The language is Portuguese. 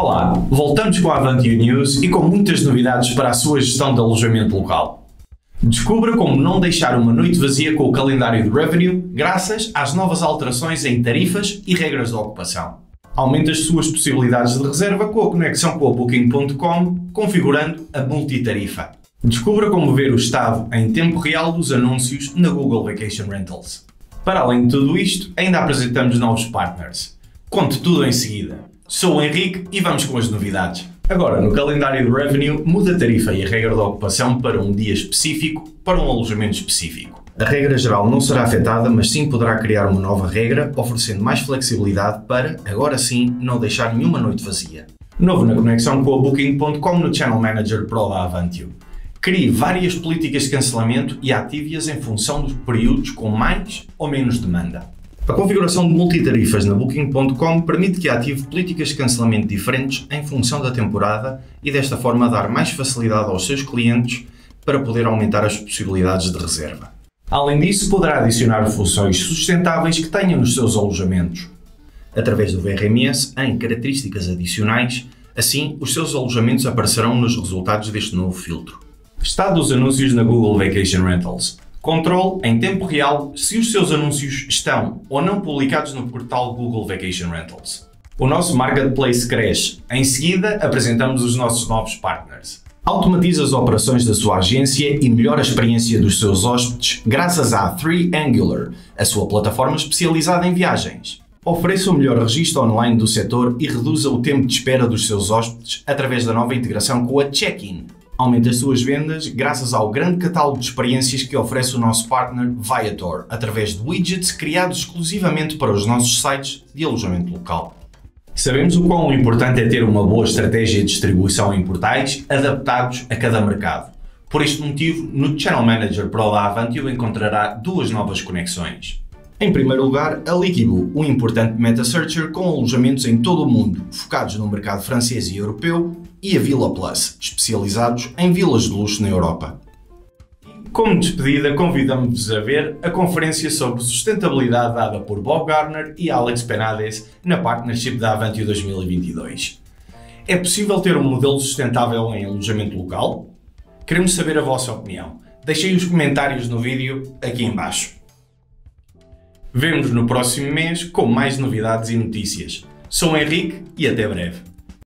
Olá, voltamos com a Avanti News e com muitas novidades para a sua gestão de alojamento local. Descubra como não deixar uma noite vazia com o calendário de revenue graças às novas alterações em tarifas e regras de ocupação. Aumente as suas possibilidades de reserva com a conexão com a Booking.com, configurando a multitarifa. Descubra como ver o estado em tempo real dos anúncios na Google Vacation Rentals. Para além de tudo isto, ainda apresentamos novos partners. Conte tudo em seguida. Sou o Henrique e vamos com as novidades. Agora, no calendário de revenue, muda a tarifa e a regra de ocupação para um dia específico, para um alojamento específico. A regra geral não será afetada, mas sim poderá criar uma nova regra, oferecendo mais flexibilidade para, agora sim, não deixar nenhuma noite vazia. Novo na conexão com a Booking.com no Channel Manager Pro da Avantio. Crie várias políticas de cancelamento e ative-as em função dos períodos com mais ou menos demanda. A configuração de multitarifas na Booking.com permite que ative políticas de cancelamento diferentes em função da temporada e desta forma dar mais facilidade aos seus clientes para poder aumentar as possibilidades de reserva. Além disso, poderá adicionar funções sustentáveis que tenha nos seus alojamentos. Através do VRMS, em características adicionais, assim os seus alojamentos aparecerão nos resultados deste novo filtro. Estado dos anúncios na Google Vacation Rentals. Controle em tempo real se os seus anúncios estão ou não publicados no portal Google Vacation Rentals. O nosso marketplace cresce. Em seguida, apresentamos os nossos novos partners. Automatiza as operações da sua agência e melhora a experiência dos seus hóspedes graças à 3Angular, a sua plataforma especializada em viagens. Ofereça o melhor registro online do setor e reduza o tempo de espera dos seus hóspedes através da nova integração com a Check-in, Aumente as suas vendas graças ao grande catálogo de experiências que oferece o nosso partner Viator, através de widgets criados exclusivamente para os nossos sites de alojamento local. Sabemos o quão importante é ter uma boa estratégia de distribuição em portais adaptados a cada mercado. Por este motivo, no Channel Manager Pro da Avantio encontrará duas novas conexões. Em primeiro lugar, a Liquibo, um importante meta searcher com alojamentos em todo o mundo, focados no mercado francês e europeu, e a Villa Plus, especializados em vilas de luxo na Europa. Como despedida, convidamos-vos a ver a conferência sobre sustentabilidade dada por Bob Garner e Alex Penades na Partnership da Avantio 2022. É possível ter um modelo sustentável em alojamento local? Queremos saber a vossa opinião. Deixem os comentários no vídeo aqui embaixo. Vemo-nos no próximo mês com mais novidades e notícias. Sou Henrique e até breve.